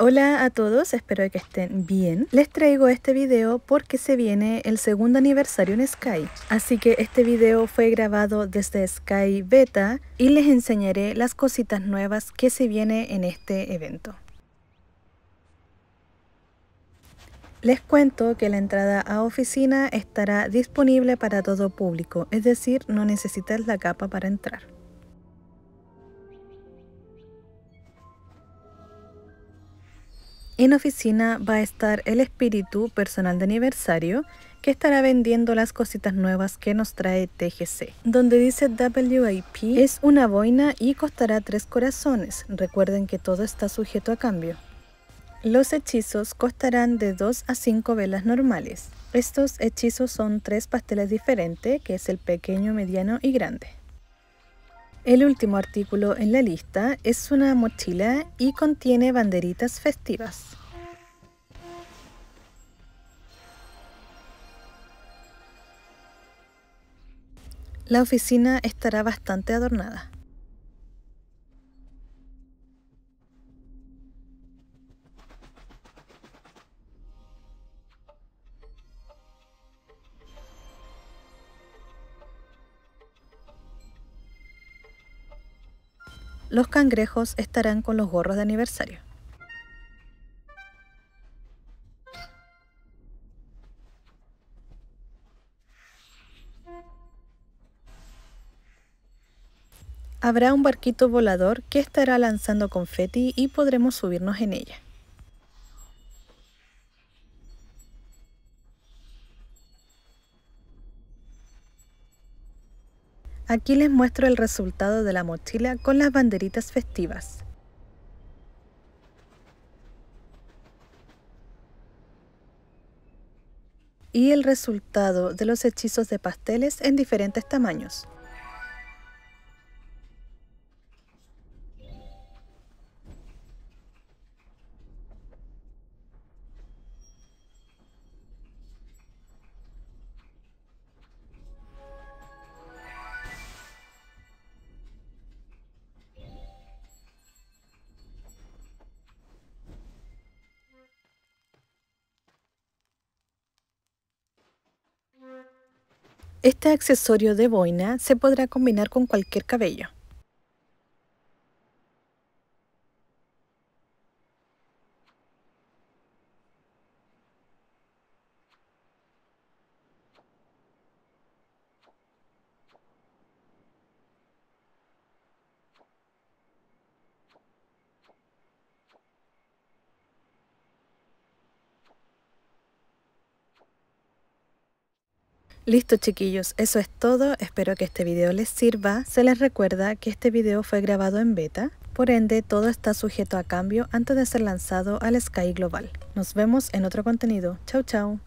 Hola a todos, espero que estén bien. Les traigo este video porque se viene el segundo aniversario en Sky. Así que este video fue grabado desde Sky Beta y les enseñaré las cositas nuevas que se viene en este evento. Les cuento que la entrada a oficina estará disponible para todo público, es decir, no necesitas la capa para entrar. En oficina va a estar el espíritu personal de aniversario que estará vendiendo las cositas nuevas que nos trae TGC. Donde dice WIP es una boina y costará tres corazones. Recuerden que todo está sujeto a cambio. Los hechizos costarán de 2 a 5 velas normales. Estos hechizos son tres pasteles diferentes, que es el pequeño, mediano y grande. El último artículo en la lista es una mochila y contiene banderitas festivas. La oficina estará bastante adornada. Los cangrejos estarán con los gorros de aniversario. Habrá un barquito volador que estará lanzando confeti y podremos subirnos en ella. Aquí les muestro el resultado de la mochila con las banderitas festivas. Y el resultado de los hechizos de pasteles en diferentes tamaños. Este accesorio de boina se podrá combinar con cualquier cabello. Listo chiquillos, eso es todo, espero que este video les sirva. Se les recuerda que este video fue grabado en beta, por ende todo está sujeto a cambio antes de ser lanzado al Sky Global. Nos vemos en otro contenido. Chau chau.